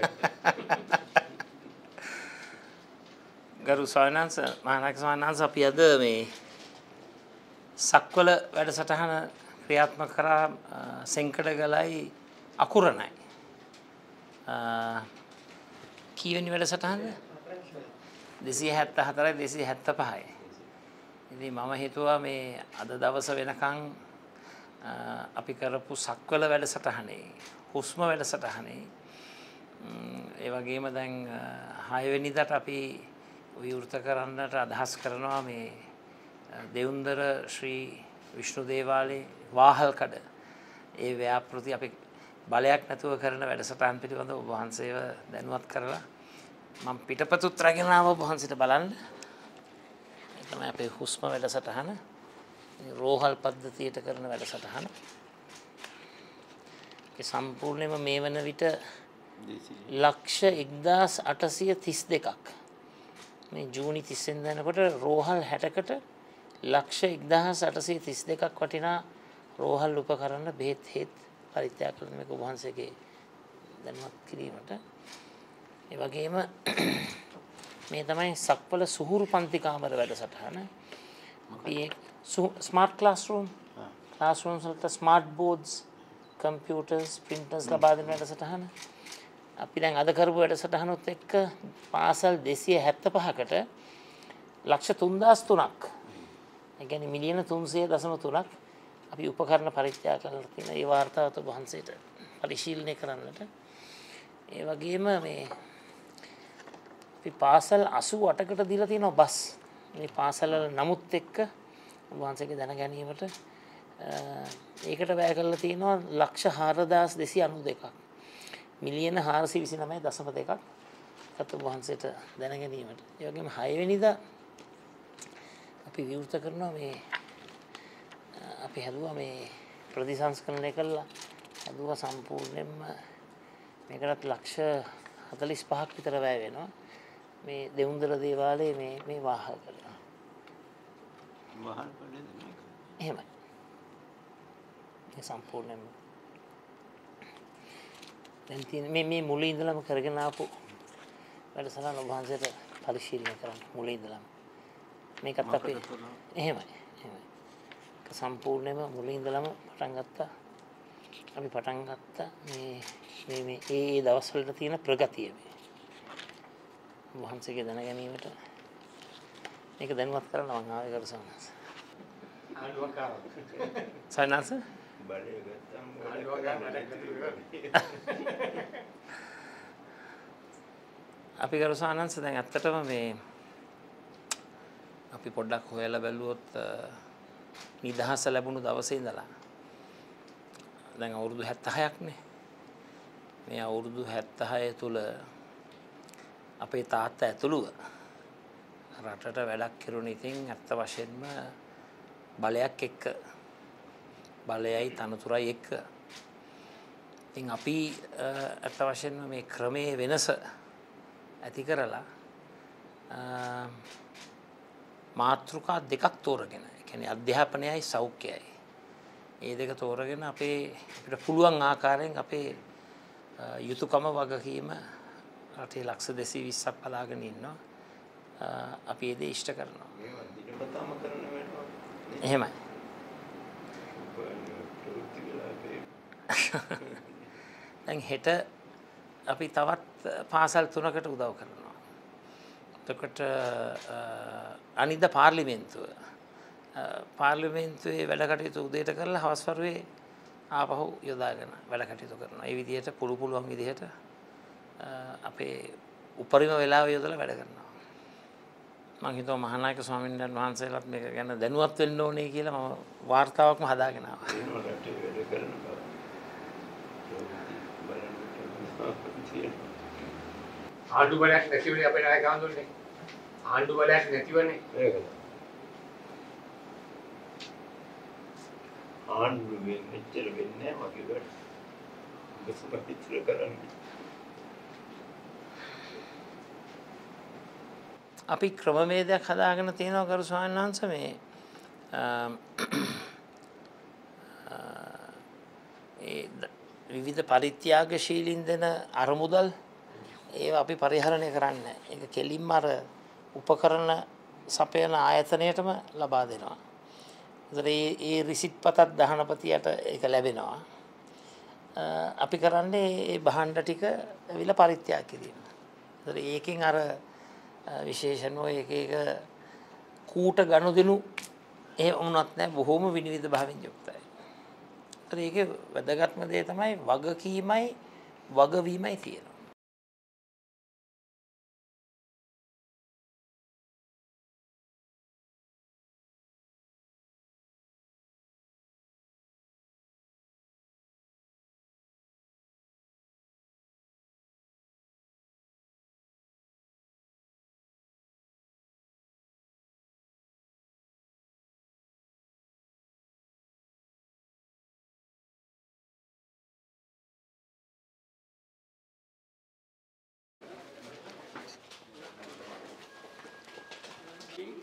ගරු ස්වාමිනාංශ මහානායක ස්වාමිනාංශ අපි අද මේ සක්වල වැඩසටහන ක්‍රියාත්මක කරා සෙන්කඩ ගලයි අකුරණයි. කීවැනි වැඩසටහන්ද? 274යි 275යි. ඉතින් මම හිතුවා මේ අද දවස වෙනකන් අපි කරපු සක්වල වැඩසටහනේ හුස්ම වැඩසටහනේ ඒ වගේම දැන් හයවෙනිදට අපි විවෘත කරන්නට අදහස් කරනවා මේ දෙවුන්දර ශ්‍රී විෂ්ණු දේවාලේ වාහල්කඩ. ඒ ව්‍යාපෘති අපි බලයක් නැතුව කරන වැඩසටහන් පිළිබඳව ඔබ වහන්සේව දැනුවත් කරලා මම පිටපතුත් රැගෙන ආව ඔබ වහන්සේට බලන්න. ඒ තමයි අපේ හුස්ම වැඩසටහන. රෝහල් පද්ධතියට කරන වැඩසටහන. ඒ සම්පූර්ණයෙන්ම මේ වන විට ලක්ෂ එක්දස් අටසිය තිස් දෙකක්. මේ ජූනි තිස්සෙන් දැනකොට රෝහල් හැටකට ලක්ෂ එක්දහස් අටසේ තිස් දෙකක් වටිනා රෝහල් උප කරන්න බෙහෙත් හෙත් පරිත්‍යා කරන එක වහන්සේගේ දැනුවත් කිරීමට. වගේම මේ තමයි සක්වල සුහුරු පන්තිකාමර වැඩසටහන. ස්මාර්ට් ක්ලාස්රූම් ක්ලාස්රූම්ස් වලට ස්මාර්ට් බෝඩ්ස් කම්පියුටර්ස් ප්‍රින්ටර්ස් ලබා දෙන වැඩසටහන අපි දැන් අද කරපු වැඩසටහනොත් එක්ක පාසල් 275කට ලක්ෂ 3003ක් ඒ කියන්නේ මිලියන 300.3ක් අපි උපකරණ පරිත්‍යාග කරලා තියෙන ඒ වාර්තාවත වහන්සේට පරිශීලනය කරන්නට. ඒ වගේම මේ අපි පාසල් 88කට දීලා තියෙනවා බස්. මේ පාසල නමුත් එක්ක වහන්සේගේ දැන ගැනීමට ඒකට වැය කරලා තියෙනවා ලක්ෂ 4292ක් මිලියන 429 දශම දෙකක් කතු වහන්සේට දැන ගැනීමට. ඒ වගේම 6 වෙනිදා අපි විවෘත කරනවා මේ අපි හැදුවා මේ ප්‍රතිසංස්කරණය කළා. හැදුවා සම්පූර්ණයෙන්ම මේකටත් ලක්ෂ 45ක් විතර වැය වෙනවා. මේ දෙවුන්දර දේවාලයේ මේ මේ වාහල් කරනවා වාහල් කරන්නේ එහෙමයි. මේ සම්පූර්ණයෙන්ම දැන් තියෙන මේ මේ මුලින් ඉඳලම කරගෙන ආපු වැඩසටහන ඔබ වහන්සේට පරිශීලනය කරන්න මුලින් ඉඳලම මේකත් අපේ එහෙමයි එහෙමයි සම්පූර්ණයෙන්ම මුලින් ඉඳලම පටන් ගත්තා අපි පටන් ගත්තා මේ මේ මේ ඒ ඒ දවස්වලට තියෙන ප්‍රගතිය මේ වහන්සේගේ දැන ගැනීමට මේක දැනුවත් කරන්න මම ආවේ කර සවනස් සවනස් බලය ගත්තම් අපි කරු සානන්ස දැන් ඇත්තටම මේ අපි පොඩ්ඩක් හොයලා බැලුවොත් නිදහස ලැබුණු දවසේ ඉඳලා දැන් අවුරුදු 76ක්නේ මේ අවුරුදු 76 තුල අපේ තාත්තා ඇතුළුව රටට වැඩක් කෙරුණ ඉතින් ඇත්ත වශයෙන්ම බලයක් එක්ක බලයයි තනතුරයි එක්ක ඉතින් අපි ඇත්ත වශයෙන්ම මේ ක්‍රමයේ වෙනස ඇති කරලා මාතෘකා දෙකක් තෝරගෙන එකැන අධ්‍යාපනයයි සෞඛ්‍යයයි. ඒ දෙක තෝරගෙන අපේ අපිට පුළුවන් ආකාරයෙන් අපේ යුතුකම වගකීම රටේ ලක්ෂ දෙසී විස්සක් පලාගෙන ඉන්නවා. අපි ඒද ඉෂ්ට කරනවා. එහෙමයි ප්‍රවෘත්ති වෙලා අපේ දැන් හෙට අපි තවත් පාසල් තුනකට උදව් කරනවා. එතකොට අනිද පාර්ලිමේන්තුව පාර්ලිමේන්තුවේ වැඩ කටයුතු උදේට කරලා හවස් වරුවේ ආපහු යොදාගෙන වැඩ කටයුතු කරනවා. ඒ විදිහට පුළු පුළුවන් විදිහට අපේ උපරිම වෙලාව යොදලා වැඩ කරනවා. මං හිතුවා මහානායක ස්වාමීන් වහන්සේලාත් මේක ගැන දැනුවත් වෙන්න ඕනේ කියලා මම වාර්තාවක්ම හදාගෙන ආවා. තියෙනවා ආණ්ඩු බලයක් නැතිවනේ අපේ නායක හඳුන්නේ. ආණ්ඩු බලයක් නැතිවනේ. ඒකද ආණ්ඩුවෙන් මෙච්චර වෙන්නේ මගේ වැඩ. බසම පිටර කරන්නේ. අපි ක්‍රමවේදයක් හදාගෙන තියෙනවා කරු ස්වාමීන් වහන්සේ මේ ඒ විවිධ පරිත්‍යාගශීලින් දෙන අරමුදල් ඒ අපි පරිහරණය කරන්න එක කෙලින්ම අර උපකරණ සපයන ආයතනයටම ලබා දෙනවා. ඒ ඒ රිසිට් පතත් දහනපතියට එක ලැබෙනවා. අපි කරන්නේ ඒ බහන්ඩ ටික විල පරිත්‍යා කිරීම. ඒකින් අර විශේෂණෝ එක එක කූට ගණු දෙනු ඒ ඔමුණත් නෑ බොහෝම විනිවිධ භාවින් යුක්තයි. ඒක වැදගත්ම දේ තමයි වගකීමයි වගවීමයි තියෙන.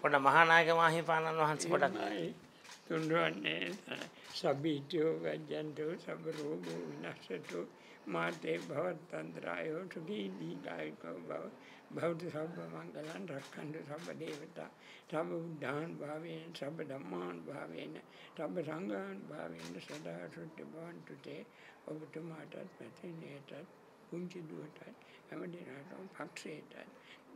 පොඩ මහානායක මාහිපාණන් වහන්සේ පොඩක් තුන්රුවන්නේ සබීටයෝ ගජ්ජන්ටෝ සබරෝගෝ විනස්සටෝ මාතේ භවත්තන්ත්‍රායෝ සුගී දීගායකෝ බව බෞද්ධ සබ්බ මංගලන් රක්කන්ඩ සබ දේවතා සබ උද්ධාන් භාවයෙන් සබ ධම්මාන් භාවයෙන් සබ සංගාන් භාවයෙන් සදා සුට්ට බවන්ටුතේ ඔබතුමාටත් පැතිනයටත් පුංචි දුවටත් හැමදිනටම පක්ෂයටත්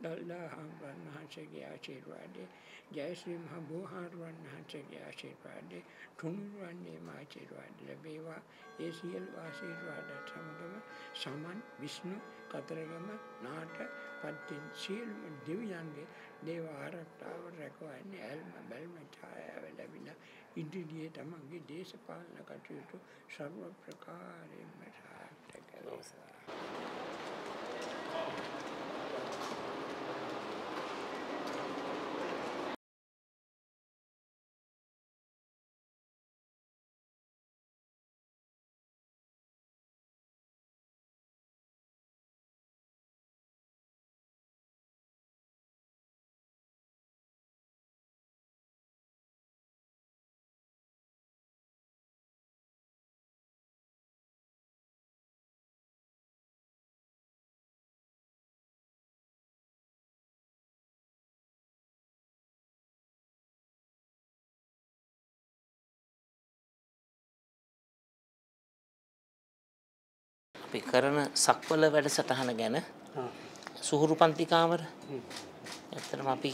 දල්ලා හම්බන් වහන්සේගේ ආශිර්වාදය ජයශ්‍රී මහ බෝහාරුවන් වහන්සේගේ ආශිර්වාදය තුනුරුවන්ගේම ආශිර්වාද ලැබේවා. ඒ සියලු ආශිර්වාදත් සමගම සමන් විෂ්ණු කතරගම නාට පත්තින් සියලුම දෙවියන්ගේ දේව ආරක්ෂාව රැකවන්නේ ඇල්ම බැල්ම ඡායාව ලැබිලා ඉදිරියේ තමන්ගේ දේශපාලන කටයුතු සර්ව ප්‍රකාරයෙන්ම සාර්ථක වෙනවා. අපි කරන සක්වල වැඩ සටහන ගැන සුහුරු පන්තිකාමර ඇත්තටම අපි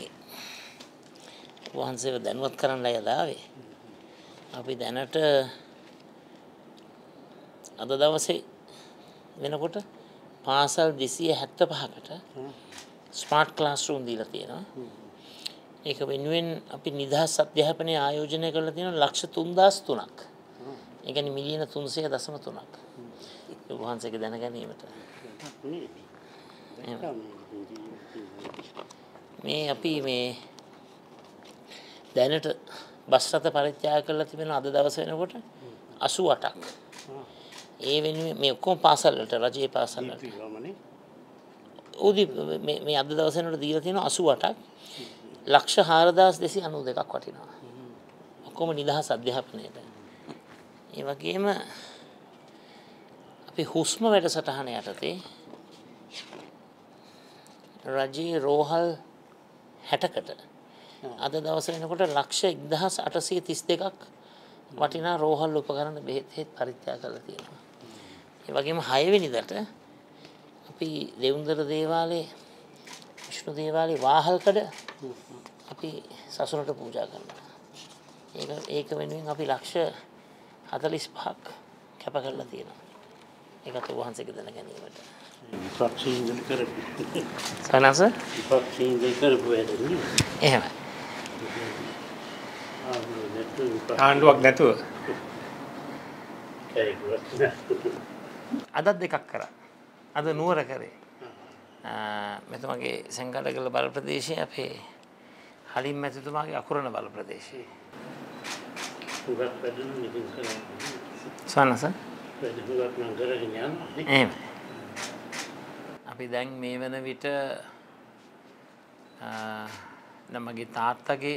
වහන්සේව දැනුවත් කරන්න යදාවේ. අපි දැනට අද දවසේ වෙනකොට පාසල් දෙසිය හැත්ත පහකට ස්මාර්ට් ක්ලාස් රූම් දීලා තියෙනවා. ඒක වෙනුවෙන් අපි නිදහස් අධ්‍යාපනය ආයෝජනය කරලා තියෙන ලක්ෂ තුන්දස් තුනක්. එකනි මිලියන තුන්සය දසම තුනක් වහන්සේක දැන ගැනීමට මේ අපි මේ දැනට බස්රත පරිත්‍යාය කරලා තිබෙන අද දවස වෙනකොට අසු අටක් ඒ වෙනුවෙන් මේ ඔක්කොම පාසල්ලට රජයේ පාසල්ලට උදි මේ අද දවසනට දීලා තියෙන අසු අටක් ලක්ෂ හාරදස් දෙසි අනු දෙකක් වටිනවා. ඔක්කොම නිදහස් අධ්‍යාපනයට ඒ වගේම අපි හුස්ම වැඩසටහන යටතේ රජයේ රෝහල් හැටකට අද දවස වෙනකොට ලක්ෂ එක්දහස් අටසය තිස් දෙකක් වටිනා රෝහල් උපකරන්න බෙහෙත්හෙත් පරිත්‍යා කළ තියෙනවා. ඒ වගේම හයවෙනිදට අපි දෙවුන්දර දේවාලේ විෂ්ණු දේවාලේ ዋහල්කඩ අපි සසුනට පූජා කරනවා. ඒක ඒක වෙනුවෙන් අපි ලක්ෂ හතලිස් පහක් කැප කරලා තියෙනවා. ඒකත් වහන්සේක දැන ගැනීමට. විපක්ෂීන්දල කරපු. සනස? විපක්ෂීන්දල කරපු වැඩන්නේ එහෙම ආණ්ඩුවක් නැතුව අදත් දෙකක් කර. අද නුවර කරේ. මෙතුමගේ සැංකට කළ බල ප්‍රදේශය අපේ හලින් මැතිතුමාගේ අකුරණ බල ප්‍රදේශයේ සන්නස එහෙම අපි දැන් මේ වන විට මගේ තාත්තගේ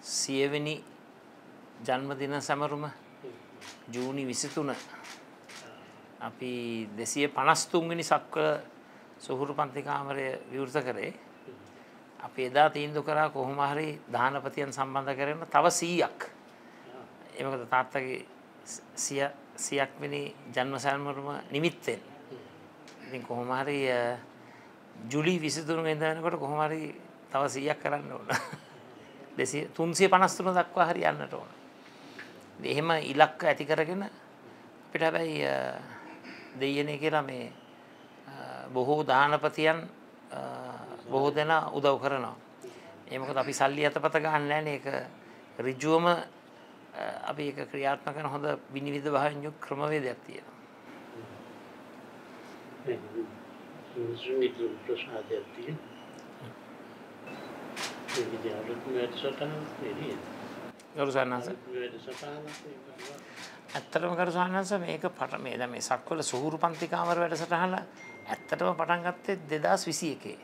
සියවෙනි ජන්මදින සැමරුම ජූනි විසිතුන. අපි දෙසිය පනස්තුන්ගනි සක්ව සුහුරු පන්තිකාමරය විවෘත කරේ. අපි එදා තීන්දු කරා කොහොම හරි දානපතියන් සම්බන්ධ කරන්න තව සීයක්. එමකද තාත්තගේ සිය සියක්වෙනි ජන්මසල්මරම නිමිත්තෙන්. ඉතින් කොහොම හරි අ, ජුලි විසිතුරු ඉඳනකොට කොහොමරි තව සීයක් කරන්න ඕන. දෙසි තුන්සිය පනස්තුන දක්වා හරි යන්නට ඕන. එහෙම ඉලක්ක ඇති කරගෙන අපිට හැබැයි අ, දෙයනේ කියලා මේ අ, බොහෝ දානපතියන් අ, බොහෝ දෙනා උදව් කරනවා. ඒමකද අපි සල්ලි අතපත ගන්න නෑන. එක රිජුවම අ, අපි එක ක්‍රියාත්ම කන හොඳ විනිවිධ භායන් යුක් ක්‍රමවේදයක් තියෙනවා සුවිතු ප්‍රසාදයක් තියෙන. ඒ විදිහ අලුත් වැඩසටහනක් නෙවෙයි. ගරු සන්නස වැඩසටහනක් ඇත්තටම කරු සන්නස මේක පට මේ දැන් මේ සක්වල සුහුරු පන්තිකාමර වැඩසටහන ඇත්තටම පටන් ගත්තේ දෙදස් විසි එකේ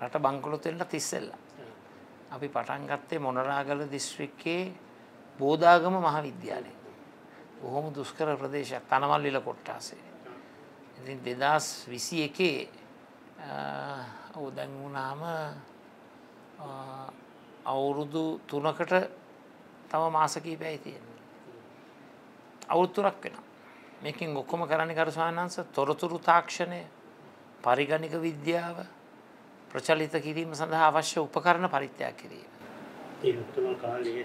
රට බංකොලොත් වෙල්ල තිස්සෙල්ලා අපි පටන් ගත්තේ මොනරාගල දිස්ත්‍රික්කේ බෝධාගම මහාවිද්‍යාලය. බොහොම දුෂ්කර ප්‍රදේශයක්. තනමල්ලිල කොට්ටාසේ. ඉතින් දෙදස් විසි එකේ ඔවු දැන් වුණාම අවුරුදු තුනකට තම මාසකී පැයි තියෙන අවුත්තුරක් වෙන මේකින් ඔක්කොම කරණි කරුසානන්ස තොරතුරු තාක්ෂණය පරිගණික විද්‍යාව ප්‍රචලිත කිරීම සඳහා අවශ්‍ය උපකරණ පරිත්‍යා කිරීම. ඒත්තම කාලයේ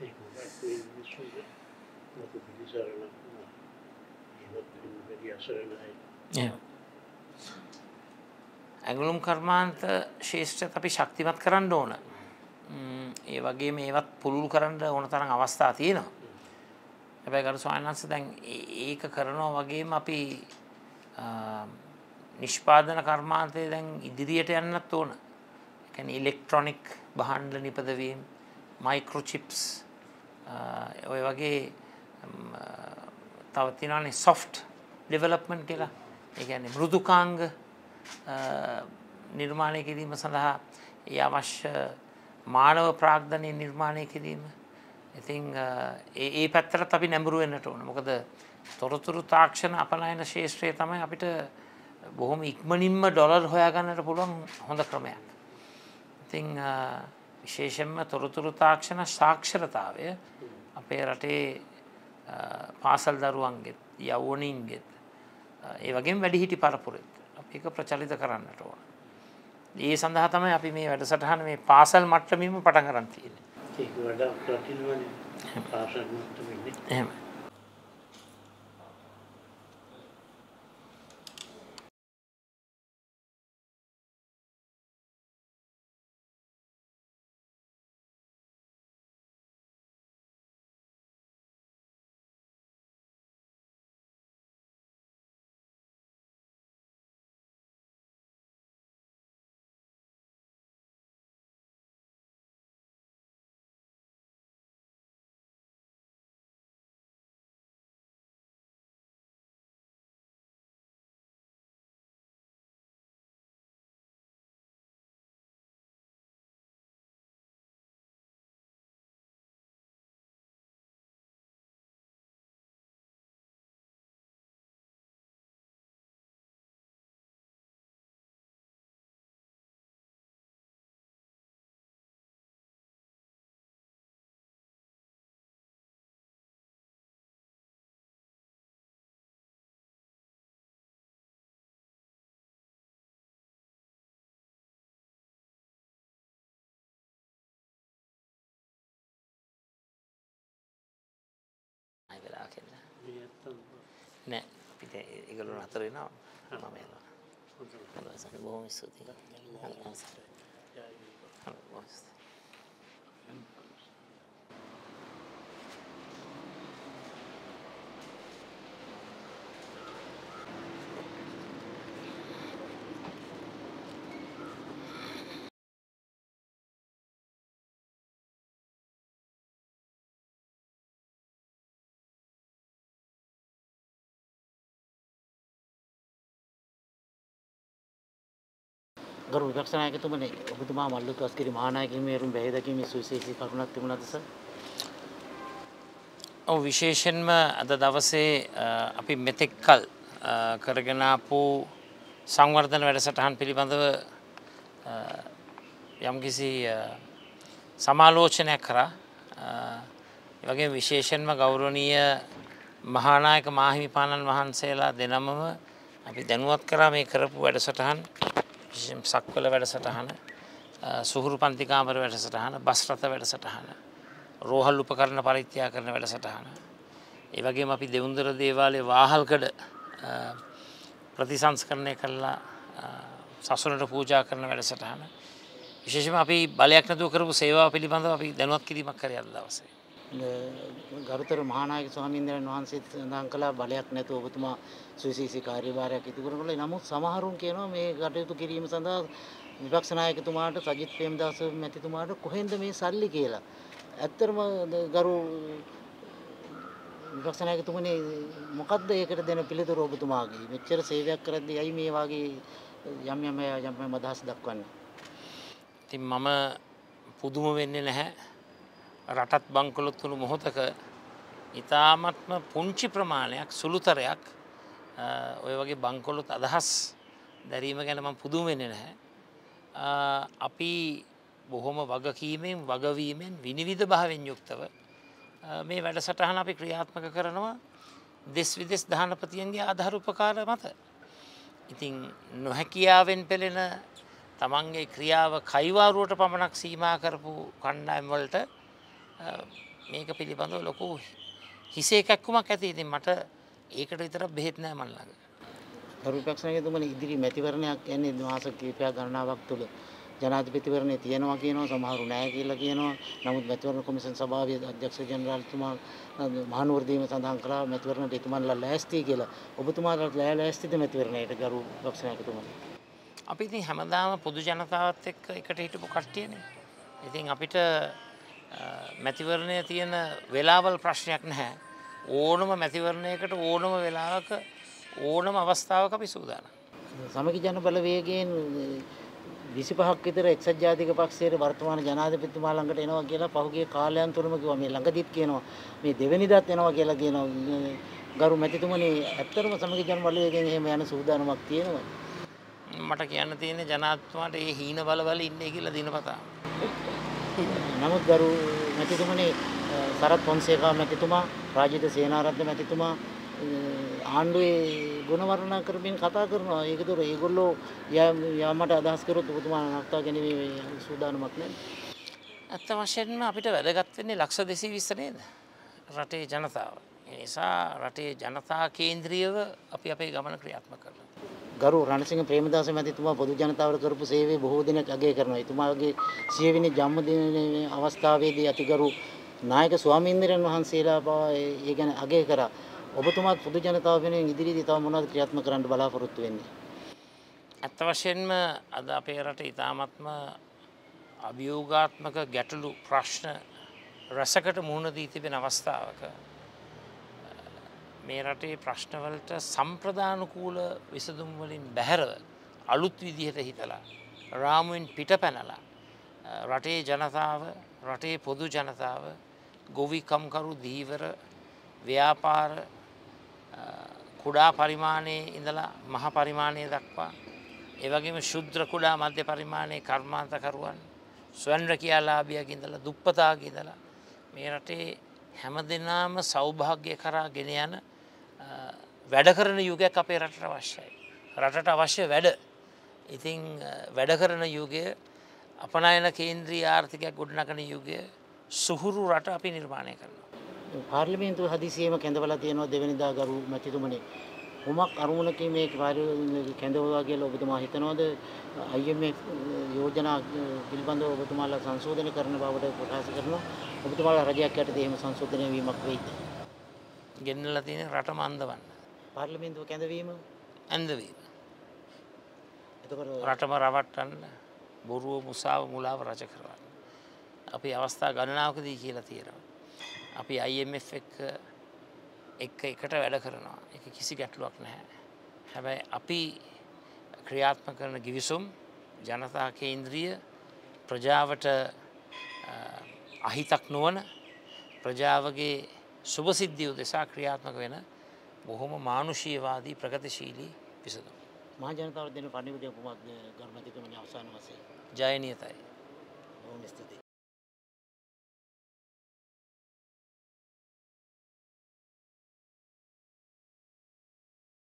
දැක්කා. ඒකයි අර අර ශ්‍රී ජනාධිපතිතුමා කරගෙන ගියා. ටීවී ක්‍රමෙත් කියන්නේ. ඇඟලු ඔව්. ඒකත් කරන්න ඕන. ඒක දැන් අදාළ වෙන්නේ නැති. නේ? එ ඒක උගත් මිනිස්සුන්ට මොකද පිළිසරණ ඒවත් වැඩි අසරණයි. ඇගලුම් කර්මාන්ත ශේෂ්ත්‍රත් අපි ශක්තිමත් කරන්න ඕන ම්, ඒ වගේ මේවත් පුළුල් කරන්න ඕන තරම් අවස්ථා තියෙනවා හැබැයි ගරු ස්වාමීන් දැන් ඒ- ඒක කරනවා වගේම අපි ආ, නිෂ්පාදන කර්මාන්තය දැන් ඉදිරියට යන්නත් ඕන එකැන ඉලෙක්ට්‍රොනික් බහන්ඩ නිපදවීම් මයිකරෝචිප්ස් ඔය වගේ ම්, තවතිනනේ සොෆ්ට් ඩෙවලප්මන්් කියලා. ඒගැන මෘදුකාංග අ, නිර්මාණය කිරීම සඳහා ඒ අවශ්‍ය මානව ප්‍රාග්ධනය නිර්මාණය කිරීම. ඉතිං අ, ඒ ඒ පැත්තරත් අපි නැඹුරුවෙන්න්නට ඕන. මොකද තොරතුරු තාක්ෂණ අපනයන ශේෂත්‍රය තමයි අපිට බොහොම ඉක්මනින්ම ඩොලර් හොයාගන්නට පුළුවන් හොඳ ක්‍රමයක්. ඉතිං අ, විශේෂෙන්ම තොරතුරු තාක්ෂණ සාක්ෂරතාවය අපේ රටේ පාසල් දරුවන්ගෙත් යව්වනින්ගෙත් ඒ වගේ වැඩිහිටි පරපුරෙත් අපි ප්‍රචලිත කරන්නට ඕන. ඒ සඳහා තමයි අපි මේ වැඩසටහන මේ පාසල් මට්ටමීම පටන් කරන් තියෙන. ඒක වඩා ප්‍රතිනවනේ පාසල් මට්ටමේ එහෙම. නෑ. පිට එකලු අතරෙනවා මම එනවා. හොඳයි. බොහොම ස්තුතියි. ගරු විපක්ෂ නායකතුමනි ඔබතුමා මල්ලු තස්කිරි මහානායකගේ මේරුම් බැහැදකීමේ සුවිශේෂී කරුණක් තිබුණාද සර්? ඔව් විශේෂයෙන්ම අද දවසේ අ, අපි මෙතෙක්කල් අ, කරගෙන ආපු සංවර්ධන වැඩසටහන් පිළිබඳව අ, යම්කිසි අ, සමාලෝචනයක් කරා අ, ඒ වගේම විශේෂයෙන්ම ගෞරවනීය මහානායක මාහිමිපාණන් වහන්සේලා දෙනමම අපි දැනුවත් කරා මේ කරපු වැඩසටහන් විශේෂයෙන් සක්වල වැඩසටහන අ, සුහුරු පන්තිකාමර වැඩසටහන බස් රථ වැඩසටහන රෝහල් උපකරණ පරිත්‍යා කරන වැඩසටහන. ඒ වගේම අපි දෙවුන්දර දේවාලේ වාහල්කඩ අ, ප්‍රතිසංස්කරණය කරලා අ, සසුනට පූජා කරන වැඩසටහන. විශේෂම අපි බලයක් නැතුව කරපු සේවා පිළිබඳව අපි දැනුවත් කිරීමක් කරේ අද දවසේ. ගරුතර මහානායක ස්වාමීන්ද්‍රයන් වහන්සේ සඳහන් කළා බලයක් නැතුව ඔබතුමා සුවිශේෂී කාර්යභාරයක් ඉටු කරනකොට නමුත් සමහරුන් කියනවා මේ කටයුතු කිරීම සඳහා විපක්ෂ නායකතුමාට සජිත් ප්‍රේමදාස මැතිතුමාට කොහෙන්ද මේ සල්ලි කියලා. ඇත්තටම ගරු විපක්ෂ නායකතුමනි මොකද්ද ඒකට දෙන පිළිතුර ඔබතුමාගේ? මෙච්චර සේවයක් කරද්දී ඇයි මේ වගේ යම් යම් අය යම් යම් අදහස් දක්වන්නේ? ඉතින් මම පුදුම වෙන්නේ නැහැ රටත් බංකොලොත් වුණු මොහොතක ඉතාමත්ම පුංචි ප්‍රමාණයක් සුළුතරයක් අ, ඔය වගේ බංකොලොත් අදහස් දැරීම ගැන මම පුදුම වෙන්නේ නැහැ. අ, අපි බොහොම වගකීමෙන් වගවීමෙන් විනිවිධ භාවෙන් යුක්තව අ, මේ වැඩසටහන අපි ක්‍රියාත්මක කරනවා දෙස් විදෙස් දහනපතියන්ගේ ආධාර උපකාර මත. ඉතින් නොහැකියාවෙන් පෙළෙන තමන්ගේ ක්‍රියාව කයිවාරුවට පමණක් සීමා කරපු කණ්ඩායම්වලට මේක පිළිබඳව ලොකු හිසේ කැක්කුමක් ඇති ඉතින් මට ඒකට විතර බෙහෙත් නෑ මල්ලඟ. ගරු විපක්ෂ නායකතුමනි ඉදිරි මැතිවරණයක් යන්නේ මාස කිහිපයක් ගණනාවක් තුළ ජනාධිපතිවරණය තියෙනවා කියනවා සමහරු නැහැ කියලා කියනවා. නමුත් මැතිවරණ කොමිෂන් සභාවේ අධ්‍යක්ෂ ජනරාල්තුමා මහනුවර දීම සඳහන් කළා මැතිවරණයට එතුමන්ලා ලෑස්ති කියලා. ඔබතුමාලා ලෑස්තිද මැතිවරණයට නායකතුමනි? අපි ඉතින් හැමදාම පොදු ජනතාවත් එක්ක එකට හිටපු කට්ටියනේ. ඉතින් අපිට මැතිවරණය තියෙන වෙලාවල් ප්‍රශ්නයක් නැහැ. ඕනම මැතිවරණයකට ඕනම වෙලාවක ඕනම අවස්ථාවක අපි සූදානම්. සමගි ජන බලවේගයෙන් විසිපහක් විතර එක්සත් ජාතික පක්ෂයේ වර්තමාන ජනාධිපතිතුමා ළඟට එනවා කියලා පහුගිය කාලයන් තුනම කිව්වා මේ ළඟදිත් කියනවා මේ දෙවෙනිදාත් එනවා කියලා කියනවා ගරු මැතිතුමනි ඇත්තටම සමගි ජන බලවේගයෙන් එහෙම යන සූදානමක් තියෙනවා මට කියන්න තියෙන ජනාත්තුමාට ඒ හීන බලවල ඉන්නේ කියලා දිනපතා. නමුත් ගරු මැතිතුමනි සරත් පොන්සේකා මැතිතුමා රාජිත සේනාරත්න මැතිතුමා ආණ්ඩුවේ ගුණ වර්ණනා කරමින් කතා කරනවා. ඒකතොර ඒගොල්ලෝ යාමට අදහස් කරොත් ඔබතුමා නක්තා ගැනීමේ සූදානමක් නැහැ. ඇත්ත වශයෙන්ම අපිට වැදගත් වෙන්නේ ලක්ෂ 220 නේද? රටේ ජනතාව. ඒ නිසා රටේ ජනතා කේන්ද්‍රීයව අපි අපේ ගමන ක්‍රියාත්මක කරනවා. ගරු රණසිංහ ප්‍රේමදාස මැතිතුමා පොදු ජනතාවට කරපු සේවය බොහෝ දිනක් අගය කරනවා. එතුමාගේ සියවෙනි ජන්මදින අවස්ථාවේදී අතිගරු නායක ස්වාමීන්ද්‍රයන් වහන්සේලා පවා ඒ ගැන අගය කරා. ඔබතුමාත් පොදු ජනතාව වෙනුවෙන් ඉදිරියේදී තව මොනවද ක්‍රියාත්මක කරන්න බලාපොරොත්තු වෙන්නේ? ඇත්ත වශයෙන්ම අද අපේ රට ඉතාමත්ම අභියෝගාත්මක ගැටලු ප්‍රශ්න රැසකට මුහුණ දී තිබෙන අවස්ථාවක මේ රටේ ප්‍රශ්නවලට සම්ප්‍රධානුකූල විසඳුම් වලින් බැහැරව අලුත් විදිහට හිතලා රාමුවෙන් පිට පැනලා රටේ ජනතාව රටේ පොදු ජනතාව ගොවිකම්කරු දීවර ව්‍යාපාර කුඩා පරිමාණයේ ඉඳලා මහ පරිමාණය දක්වා ඒවගේම ශුද්‍ර කුඩා මධ්‍ය පරිමාණයේ කර්මාන්තකරුවන් ස්වයන් රැකියාලාභියක ඉඳලා දුප්පතාගේ ඉඳලා මේ රටේ හැම දෙනාම සෞභාග්‍ය කරා ගෙන යන වැඩ කරන යුගයක් අපේ රටට අවශ්‍යයි. රටට අවශ්‍ය වැඩ. ඉතිං වැඩ කරන යුගය අපනයන කේන්ද්‍රී ආර්ථිකයක් ගොඩනගන යුගය සුහුරු රට අපි නිර්මාණය කරනවා. පාර්ලිමේන්තුව හදිසියේම කැඳවලා තියෙනවා දෙවනිදා ගරු මැතිතුමනි. කුමක් අරමුණකින් මේ කැඳවුවා කියලා ඔබතුමා හිතනවද? IMF යෝජනා පිළිබඳව ඔබතුමාලා සංශෝධනය කරන බවට ප්‍රකාශ කරනවා. ඔබතුමාලා රජයක් යටතේ එහෙම සංශෝධනය වීමක් වෙයිද? ගෙන්නලා තියෙන රටම අන්දවන්න. පාර්ලිමේන්තුව කැඳවීම. එතකොට රටම රවට්ටන්න බොරුව මුසාව මුලාව රජ කරවන්න. අපි අවස්ථා ගණනාවකදී කියලා තියෙනවා. අපි IMF එක්ක එක්ක එකට වැඩ කරනවා එක කිසි ගැටලුවක් නැහැ. හැබැයි අපි ක්‍රියාත්ම කරන ගිවිසුම් ජනතා කේන්ද්‍රිය ප්‍රජාවට අහිතක් නොවන ප්‍රජාවගේ සුභසිද්ධිය උදෙසා ක්‍රියාත්මක වෙන බොහොම මානුෂීයවාදී ප්‍රගතිශීලී පිසතුම්. මහ ජනතාවට දෙන පණිවිඩය කුමක්ද ගරුමැතිතුමනි අවසාන වශයෙන් ජයනීයතයි. බොහොම ස්තුතියි